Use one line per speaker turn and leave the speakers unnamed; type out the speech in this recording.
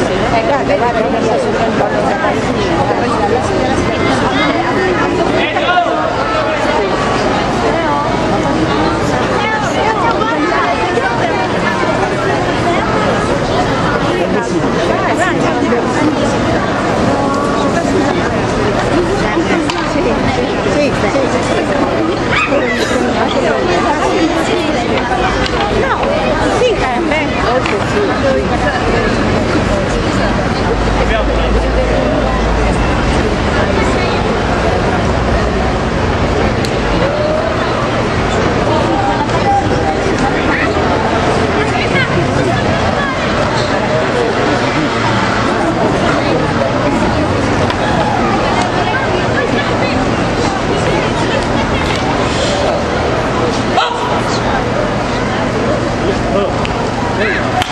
Gracias.
Hey.